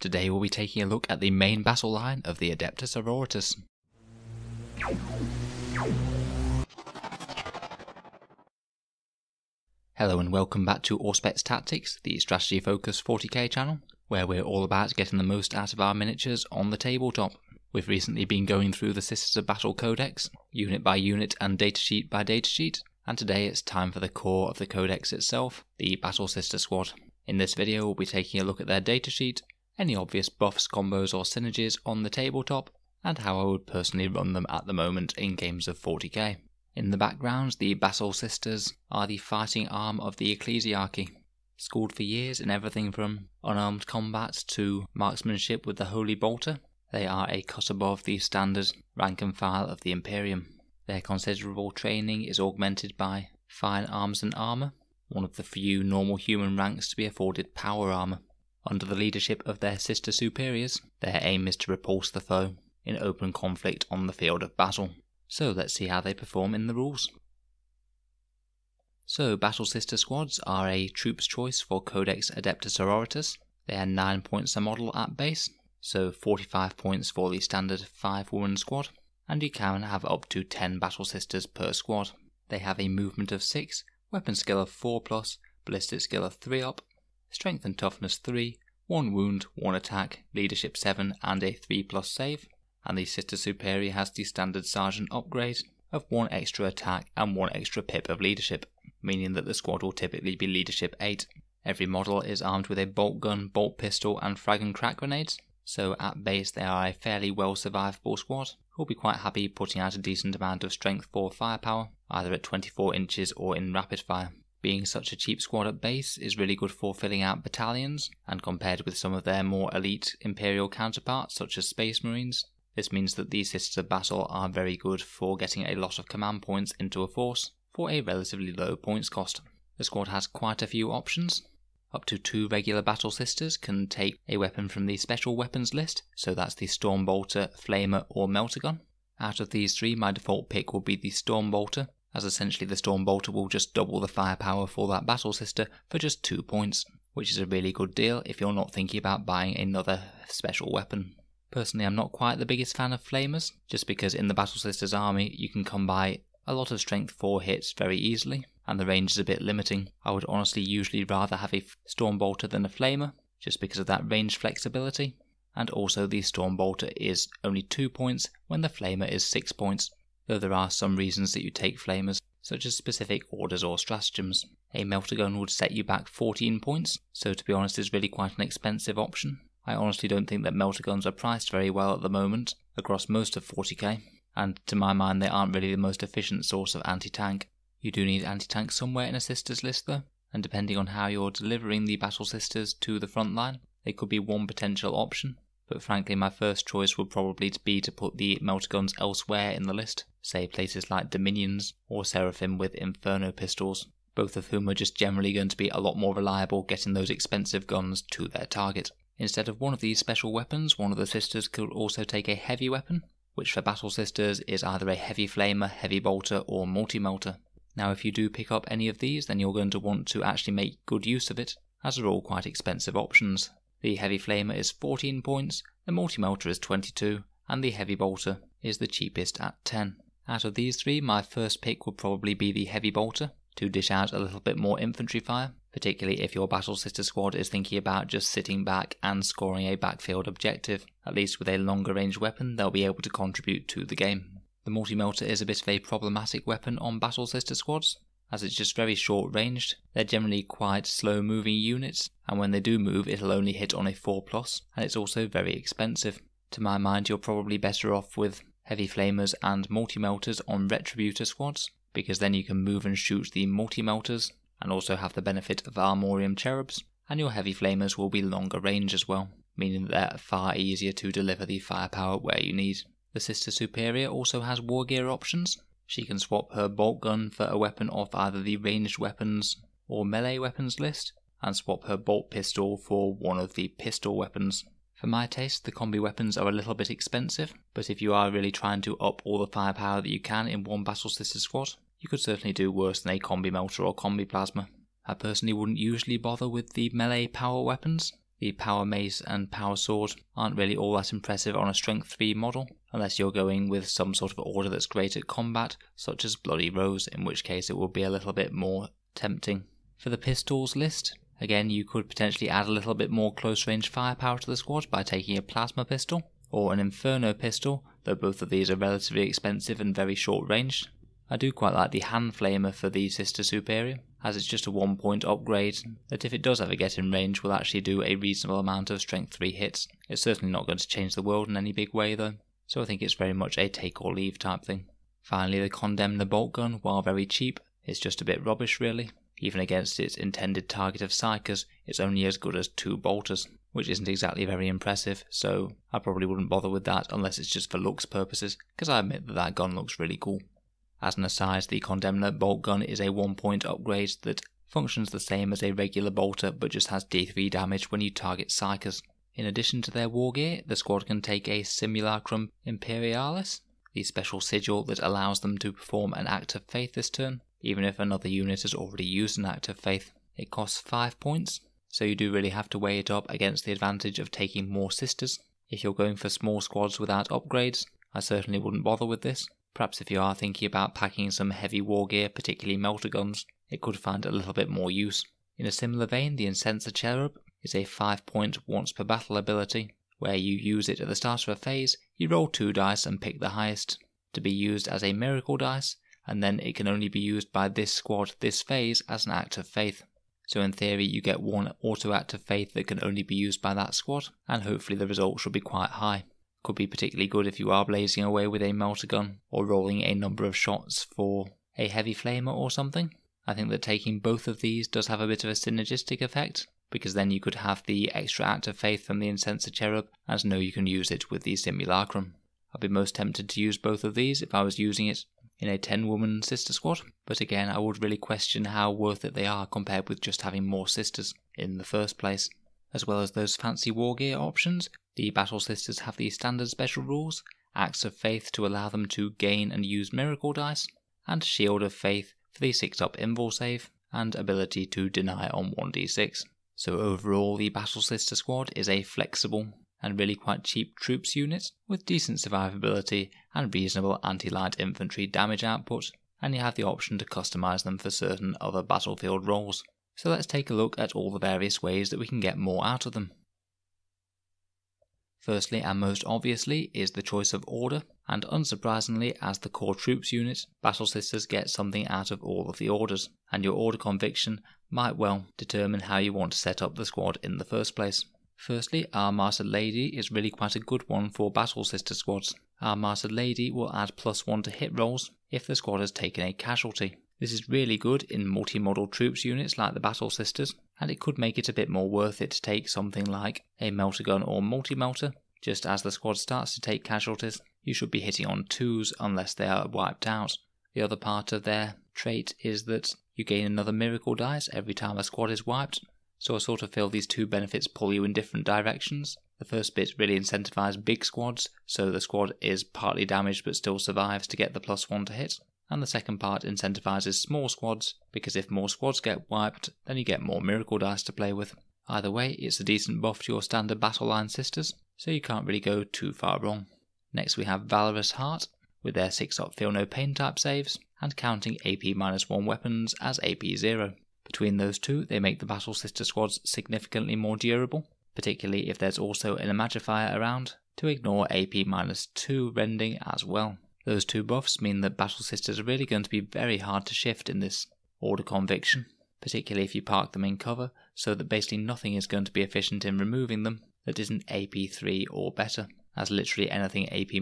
Today we'll be taking a look at the main battle line of the Adeptus Sororitas. Hello and welcome back to Auspex Tactics, the strategy focused 40k channel, where we're all about getting the most out of our miniatures on the tabletop. We've recently been going through the Sisters of Battle Codex, unit by unit and datasheet by datasheet, and today it's time for the core of the codex itself, the Battle Sister Squad. In this video we'll be taking a look at their datasheet, any obvious buffs, combos or synergies on the tabletop, and how I would personally run them at the moment in games of 40k. In the background, the Battle Sisters are the fighting arm of the Ecclesiarchy. Schooled for years in everything from unarmed combat to marksmanship with the Holy Bolter, they are a cut above the standard rank and file of the Imperium. Their considerable training is augmented by fine arms and armour, one of the few normal human ranks to be afforded power armour. Under the leadership of their sister superiors, their aim is to repulse the foe in open conflict on the field of battle. So let's see how they perform in the rules. So, Battle Sister Squads are a troop's choice for Codex Adeptus Sororitas. They are 9 points a model at base, so 45 points for the standard 5 woman squad, and you can have up to 10 Battle Sisters per squad. They have a movement of 6, weapon skill of 4 plus, ballistic skill of 3 up, strength and toughness 3, 1 wound, 1 attack, leadership 7, and a 3 plus save and the Sister Superior has the standard Sergeant upgrade of one extra attack and one extra pip of leadership, meaning that the squad will typically be leadership 8. Every model is armed with a bolt gun, bolt pistol, and frag and crack grenades, so at base they are a fairly well survivable squad who'll be quite happy putting out a decent amount of strength for firepower, either at 24 inches or in rapid fire. Being such a cheap squad at base is really good for filling out battalions, and compared with some of their more elite Imperial counterparts such as Space Marines, this means that these Sisters of Battle are very good for getting a lot of command points into a force for a relatively low points cost. The squad has quite a few options. Up to two regular Battle Sisters can take a weapon from the special weapons list, so that's the Storm Bolter, Flamer, or Melter Gun. Out of these three, my default pick will be the Storm Bolter, as essentially the Storm Bolter will just double the firepower for that Battle Sister for just two points, which is a really good deal if you're not thinking about buying another special weapon. Personally, I'm not quite the biggest fan of flamers, just because in the Battle Sisters army you can come by a lot of strength 4 hits very easily, and the range is a bit limiting. I would honestly usually rather have a Storm Bolter than a Flamer, just because of that range flexibility. And also the Storm Bolter is only 2 points when the Flamer is 6 points, though there are some reasons that you take Flamers, such as specific orders or stratagems. A Melter Gun would set you back 14 points, so to be honest is really quite an expensive option. I honestly don't think that melter guns are priced very well at the moment across most of 40k, and to my mind they aren't really the most efficient source of anti-tank. You do need anti-tank somewhere in a sisters list though, and depending on how you're delivering the battle sisters to the front line, they could be one potential option. But frankly, my first choice would probably be to put the melter guns elsewhere in the list, say places like Dominions or Seraphim with Inferno pistols, both of whom are just generally going to be a lot more reliable getting those expensive guns to their target. Instead of one of these special weapons, one of the sisters could also take a heavy weapon, which for battle sisters is either a heavy flamer, heavy bolter, or multi-melter. Now if you do pick up any of these, then you're going to want to actually make good use of it, as they're all quite expensive options. The heavy flamer is 14 points, the multi-melter is 22, and the heavy bolter is the cheapest at 10. Out of these three, my first pick would probably be the heavy bolter, to dish out a little bit more infantry fire, particularly if your Battle Sister squad is thinking about just sitting back and scoring a backfield objective. At least with a longer range weapon, they'll be able to contribute to the game. The multi melter is a bit of a problematic weapon on Battle Sister squads, as it's just very short ranged. They're generally quite slow moving units, and when they do move, it'll only hit on a 4 plus, and it's also very expensive. To my mind, you're probably better off with heavy flamers and multi melters on Retributor squads, because then you can move and shoot the multi melters and also have the benefit of Armorium Cherubs, and your heavy flamers will be longer range as well, meaning that they're far easier to deliver the firepower where you need. The Sister Superior also has war gear options. She can swap her bolt gun for a weapon off either the ranged weapons or melee weapons list, and swap her bolt pistol for one of the pistol weapons. For my taste, the combi weapons are a little bit expensive, but if you are really trying to up all the firepower that you can in one Battle Sister squad, you could certainly do worse than a combi melter or combi plasma. I personally wouldn't usually bother with the melee power weapons, The Power Mace and Power Sword aren't really all that impressive on a Strength 3 model, unless you're going with some sort of order that's great at combat, such as Bloody Rose, in which case it will be a little bit more tempting. For the pistols list, again you could potentially add a little bit more close range firepower to the squad by taking a plasma pistol, or an Inferno pistol, though both of these are relatively expensive and very short ranged. I do quite like the hand flamer for the Sister Superior, as it's just a one point upgrade that if it does ever get in range will actually do a reasonable amount of strength 3 hits. It's certainly not going to change the world in any big way though, so I think it's very much a take or leave type thing. Finally the Condemnor bolt gun, while very cheap, is just a bit rubbish really. Even against its intended target of psykers, it's only as good as two bolters, which isn't exactly very impressive, so I probably wouldn't bother with that unless it's just for looks purposes, because I admit that that gun looks really cool. As an aside, the Condemnor bolt gun is a one point upgrade that functions the same as a regular bolter but just has D3 damage when you target Psykers. In addition to their war gear, the squad can take a Simulacrum Imperialis, the special sigil that allows them to perform an act of faith this turn, even if another unit has already used an act of faith. It costs 5 points, so you do really have to weigh it up against the advantage of taking more sisters. If you're going for small squads without upgrades, I certainly wouldn't bother with this. Perhaps if you are thinking about packing some heavy war gear, particularly melter guns, it could find a little bit more use. In a similar vein, the Incensor Cherub is a 5 point once per battle ability, where you use it at the start of a phase, you roll 2 dice and pick the highest, to be used as a miracle dice, and then it can only be used by this squad this phase as an act of faith. So in theory, you get one auto act of faith that can only be used by that squad, and hopefully the result should be quite high. Could be particularly good if you are blazing away with a melter gun, or rolling a number of shots for a heavy flamer or something. I think that taking both of these does have a bit of a synergistic effect, because then you could have the extra act of faith from the Incensor Cherub, and know you can use it with the Simulacrum. I'd be most tempted to use both of these if I was using it in a 10 woman sister squad, but again, I would really question how worth it they are compared with just having more sisters in the first place. As well as those fancy war gear options, the Battle Sisters have the standard special rules, Acts of Faith to allow them to gain and use miracle dice, and Shield of Faith for the 6 up invul save, and ability to deny on 1d6. So overall, the Battle Sister squad is a flexible, and really quite cheap troops unit with decent survivability and reasonable anti-light infantry damage output, and you have the option to customize them for certain other battlefield roles. So let's take a look at all the various ways that we can get more out of them. Firstly, and most obviously, is the choice of order, and unsurprisingly, as the core troops unit, Battle Sisters get something out of all of the orders, and your order conviction might well determine how you want to set up the squad in the first place. Firstly, our Martyr Lady is really quite a good one for Battle Sister squads. Our Martyr Lady will add plus 1 to hit rolls if the squad has taken a casualty. This is really good in multi-model troops units like the Battle Sisters, and it could make it a bit more worth it to take something like a melter gun or multi-melter. Just as the squad starts to take casualties, you should be hitting on twos unless they are wiped out. The other part of their trait is that you gain another miracle dice every time a squad is wiped, so I sort of feel these two benefits pull you in different directions. The first bit really incentivizes big squads, so the squad is partly damaged but still survives to get the plus one to hit. And the second part incentivizes small squads, because if more squads get wiped, then you get more miracle dice to play with. Either way, it's a decent buff to your standard battle line sisters, so you can't really go too far wrong. Next we have Valorous Heart, with their 6 up feel no pain type saves, and counting AP 1 weapons as AP 0. Between those two, they make the Battle Sister squads significantly more durable, particularly if there's also an Imagifier around to ignore AP 2 rending as well. Those two buffs mean that Battle Sisters are really going to be very hard to shift in this order conviction, particularly if you park them in cover, so that basically nothing is going to be efficient in removing them that isn't AP3 or better, as literally anything AP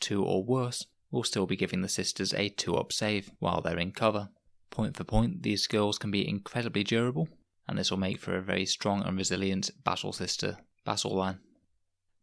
2 or worse will still be giving the sisters a 2 up save while they're in cover. Point for point, these skills can be incredibly durable, and this will make for a very strong and resilient Battle Sister battle line.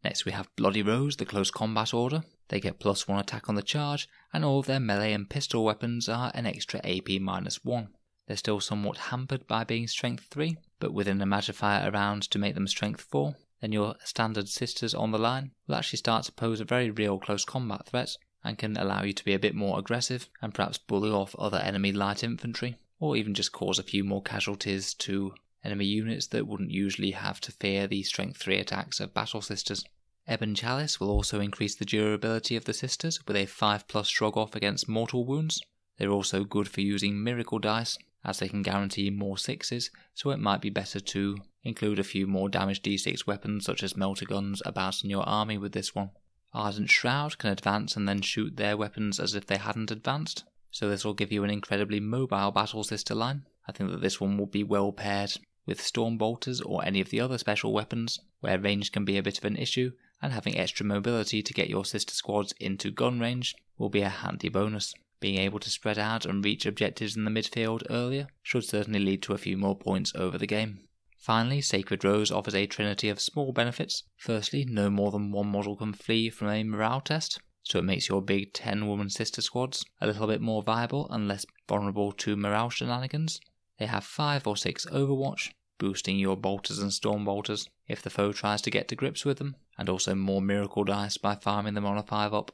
Next we have Bloody Rose, the close combat order. They get plus 1 attack on the charge, and all of their melee and pistol weapons are an extra AP minus 1. They're still somewhat hampered by being strength 3, but with an Imagifier around to make them strength 4, then your standard sisters on the line will actually start to pose a very real close combat threat and can allow you to be a bit more aggressive and perhaps bully off other enemy light infantry, or even just cause a few more casualties to enemy units that wouldn't usually have to fear the strength 3 attacks of Battle Sisters. Ebon Chalice will also increase the durability of the sisters with a 5 plus shrug off against mortal wounds. They're also good for using miracle dice, as they can guarantee more 6s, so it might be better to include a few more damage d6 weapons such as melter guns about in your army with this one. Ardent Shroud can advance and then shoot their weapons as if they hadn't advanced, so this will give you an incredibly mobile battle sister line. I think that this one will be well paired with Storm Bolters or any of the other special weapons, where range can be a bit of an issue, and having extra mobility to get your sister squads into gun range will be a handy bonus. Being able to spread out and reach objectives in the midfield earlier should certainly lead to a few more points over the game. Finally, Sacred Rose offers a trinity of small benefits. Firstly, no more than one model can flee from a morale test, so it makes your big 10 woman sister squads a little bit more viable and less vulnerable to morale shenanigans. They have 5 or 6 Overwatch, boosting your bolters and storm bolters if the foe tries to get to grips with them, and also more miracle dice by farming them on a 5 up.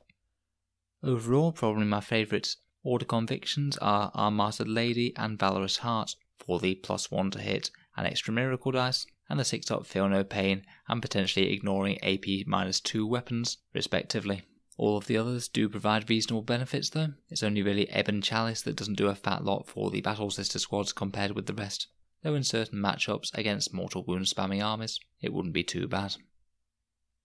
Overall, probably my favourites Order Convictions are Our Martyred Lady and Valorous Heart for the plus 1 to hit and extra miracle dice, and the 6 up Feel No Pain and potentially ignoring AP minus 2 weapons, respectively. All of the others do provide reasonable benefits though. It's only really Ebon Chalice that doesn't do a fat lot for the Battle Sister squads compared with the rest. Though in certain matchups against mortal wound spamming armies, it wouldn't be too bad.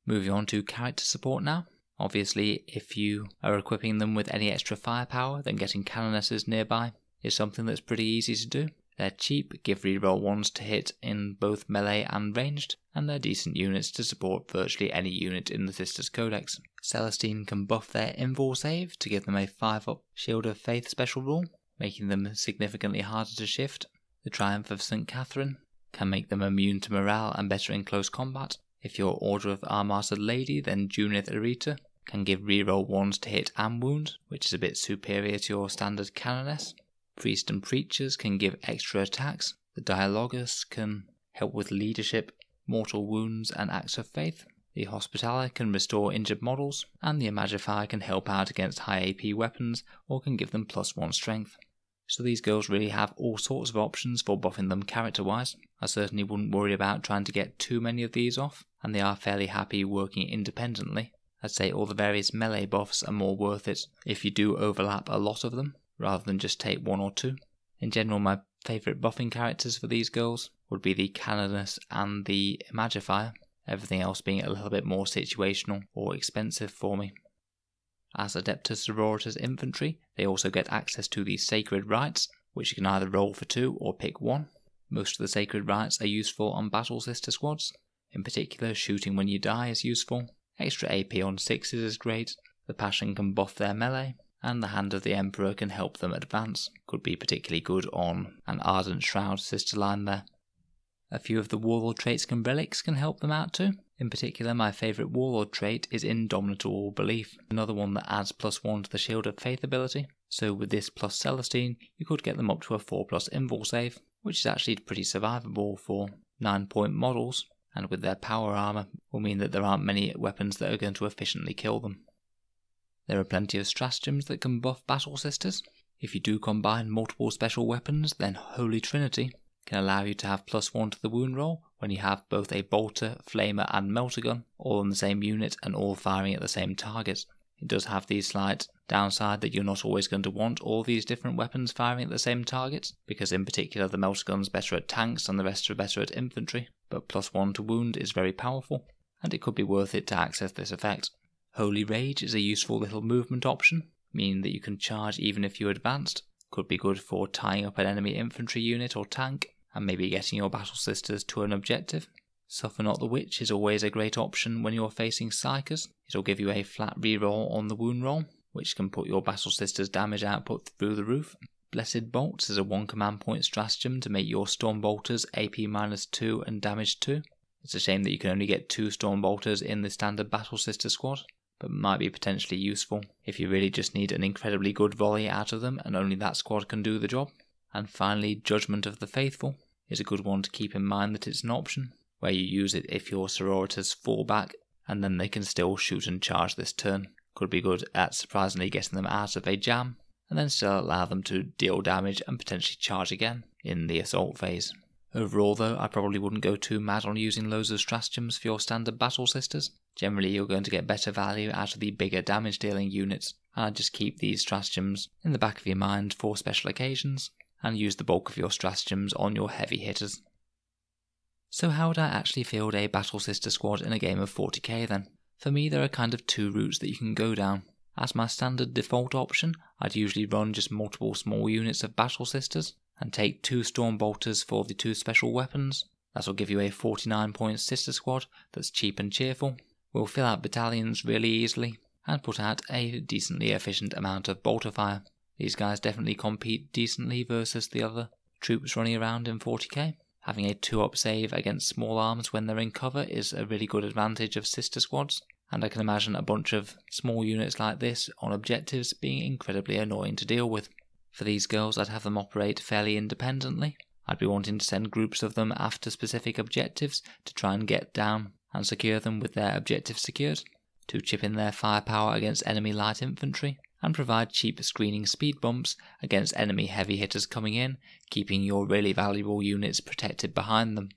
Moving on to character support now. Obviously, if you are equipping them with any extra firepower, then getting canonesses nearby is something that's pretty easy to do. They're cheap, give reroll ones to hit in both melee and ranged, and they're decent units to support virtually any unit in the Sisters Codex. Celestine can buff their invul save to give them a 5 up Shield of Faith special rule, making them significantly harder to shift. The Triumph of St. Catherine can make them immune to morale and better in close combat. If you're Order of Our Martyred Lady, then Junith Eruita can give reroll ones to hit and wound, which is a bit superior to your standard Canoness. Priest and Preachers can give extra attacks. The Dialogus can help with leadership, mortal wounds, and acts of faith. The Hospitaller can restore injured models, and the Imagifier can help out against high AP weapons or can give them plus 1 strength. So these girls really have all sorts of options for buffing them character wise. I certainly wouldn't worry about trying to get too many of these off, and they are fairly happy working independently. I'd say all the various melee buffs are more worth it if you do overlap a lot of them, rather than just take one or two. In general, my favourite buffing characters for these girls would be the Canoness and the Imagifier, everything else being a little bit more situational or expensive for me. As Adeptus Sororitas infantry, they also get access to the Sacred Rites, which you can either roll for two or pick one. Most of the Sacred Rites are useful on Battle Sister squads. In particular, shooting when you die is useful. Extra AP on sixes is great. The Passion can buff their melee, and the Hand of the Emperor can help them advance. Could be particularly good on an Ardent Shroud sister line there. A few of the Warlord traits and relics can help them out too. In particular, my favourite Warlord trait is Indomitable Belief, another one that adds plus 1 to the Shield of Faith ability. So with this plus Celestine, you could get them up to a 4 plus Invul save, which is actually pretty survivable for 9 point models, and with their power armour will mean that there aren't many weapons that are going to efficiently kill them. There are plenty of stratagems that can buff Battle Sisters. If you do combine multiple special weapons, then Holy Trinity can allow you to have plus one to the wound roll when you have both a bolter, flamer, and melter gun all in the same unit and all firing at the same target. It does have the slight downside that you're not always going to want all these different weapons firing at the same target, because in particular the melter gun's better at tanks and the rest are better at infantry, but plus one to wound is very powerful, and it could be worth it to access this effect. Holy Rage is a useful little movement option, meaning that you can charge even if you're advanced. Could be good for tying up an enemy infantry unit or tank, and maybe getting your battle sisters to an objective. Suffer Not the Witch is always a great option when you're facing psykers. It'll give you a flat reroll on the wound roll, which can put your battle sisters' damage output through the roof. Blessed Bolts is a one command point stratagem to make your Storm Bolters AP minus 2 and damage 2. It's a shame that you can only get two Storm Bolters in the standard Battle Sister squad, but might be potentially useful if you really just need an incredibly good volley out of them and only that squad can do the job. And finally, Judgment of the Faithful is a good one to keep in mind that it's an option, where you use it if your sororitas fall back and then they can still shoot and charge this turn. Could be good at surprisingly getting them out of a jam and then still allow them to deal damage and potentially charge again in the assault phase. Overall though, I probably wouldn't go too mad on using loads of stratagems for your standard battle sisters. Generally you're going to get better value out of the bigger damage dealing units, and I'd just keep these stratagems in the back of your mind for special occasions, and use the bulk of your stratagems on your heavy hitters. So how would I actually field a Battle Sister squad in a game of 40k then? For me there are kind of two routes that you can go down. As my standard default option, I'd usually run just multiple small units of Battle Sisters, and take two Storm Bolters for the two special weapons. That'll give you a 49 point sister squad that's cheap and cheerful, will fill out battalions really easily, and put out a decently efficient amount of bolter fire. These guys definitely compete decently versus the other troops running around in 40k. Having a 2 up save against small arms when they're in cover is a really good advantage of sister squads, and I can imagine a bunch of small units like this on objectives being incredibly annoying to deal with. For these girls, I'd have them operate fairly independently. I'd be wanting to send groups of them after specific objectives to try and get down and secure them with their objectives secured, to chip in their firepower against enemy light infantry, and provide cheap screening speed bumps against enemy heavy hitters coming in, keeping your really valuable units protected behind them.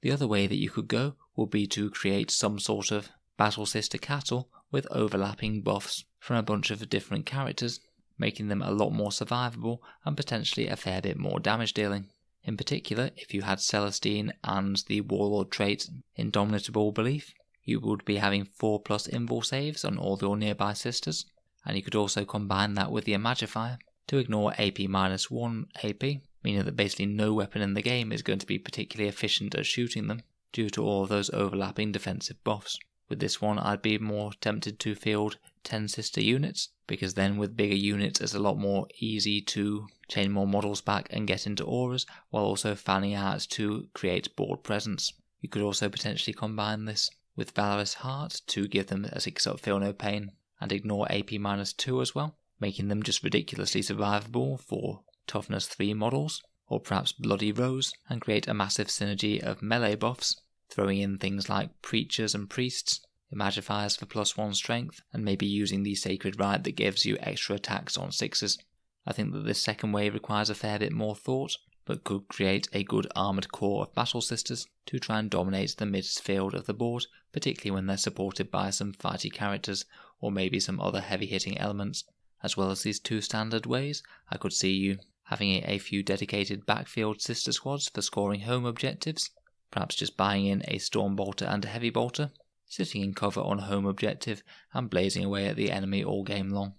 The other way that you could go would be to create some sort of battle sister cattle with overlapping buffs from a bunch of different characters, making them a lot more survivable and potentially a fair bit more damage dealing. In particular, if you had Celestine and the Warlord trait Indomitable Belief, you would be having 4 plus invul saves on all your nearby sisters, and you could also combine that with the Imagifier to ignore AP minus 1 AP, meaning that basically no weapon in the game is going to be particularly efficient at shooting them due to all of those overlapping defensive buffs. With this one, I'd be more tempted to field 10 sister units, because then with bigger units, it's a lot more easy to chain more models back and get into auras, while also fanning out to create board presence. You could also potentially combine this with Valorous Heart to give them a 6 up Feel No Pain and ignore AP minus 2 as well, making them just ridiculously survivable for toughness 3 models, or perhaps Bloody Rose, and create a massive synergy of melee buffs, throwing in things like Preachers and Priests, Imagifiers for plus 1 strength, and maybe using the Sacred Rite that gives you extra attacks on 6s. I think that this second way requires a fair bit more thought, but could create a good armoured core of Battle Sisters to try and dominate the midfield of the board, particularly when they're supported by some fighty characters or maybe some other heavy hitting elements. As well as these two standard ways, I could see you having a few dedicated backfield sister squads for scoring home objectives, perhaps just buying in a storm bolter and a heavy bolter, sitting in cover on a home objective and blazing away at the enemy all game long.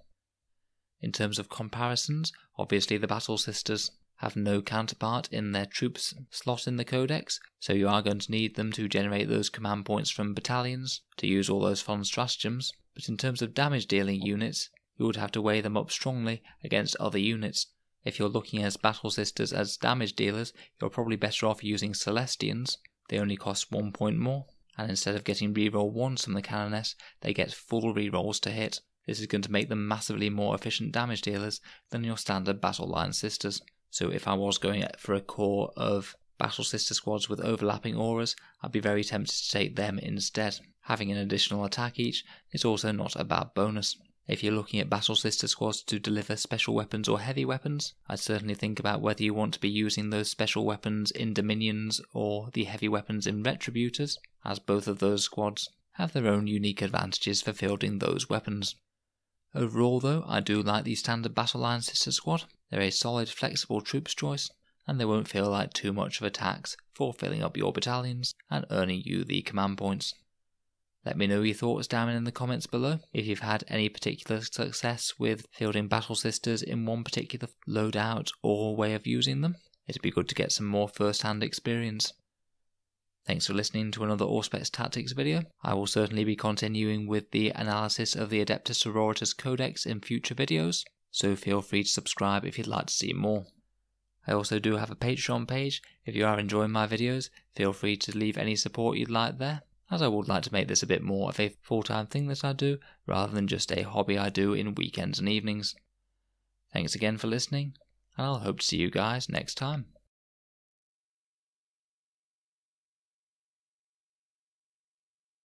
In terms of comparisons, obviously the Battle Sisters have no counterpart in their troops slot in the codex, so you are going to need them to generate those command points from battalions to use all those fun stratagems. But in terms of damage dealing units, you would have to weigh them up strongly against other units. If you're looking at Battle Sisters as damage dealers, you're probably better off using Celestians. They only cost one point more, and instead of getting reroll ones from the Canoness, they get full rerolls to hit. This is going to make them massively more efficient damage dealers than your standard Battle Line Sisters. So if I was going for a core of Battle Sister squads with overlapping auras, I'd be very tempted to take them instead. Having an additional attack each is also not a bad bonus. If you're looking at Battle Sister squads to deliver special weapons or heavy weapons, I'd certainly think about whether you want to be using those special weapons in Dominions or the heavy weapons in Retributors, as both of those squads have their own unique advantages for fielding those weapons. Overall, though, I do like the standard Battle Line Sister Squad. They're a solid, flexible troops choice, and they won't feel like too much of a tax for filling up your battalions and earning you the command points. Let me know your thoughts down in the comments below if you've had any particular success with fielding Battle Sisters in one particular loadout or way of using them. It'd be good to get some more first hand experience. Thanks for listening to another Auspex Tactics video. I will certainly be continuing with the analysis of the Adeptus Sororitas Codex in future videos, so feel free to subscribe if you'd like to see more. I also do have a Patreon page. If you are enjoying my videos, feel free to leave any support you'd like there, as I would like to make this a bit more of a full-time thing that I do, rather than just a hobby I do in weekends and evenings. Thanks again for listening, and I'll hope to see you guys next time.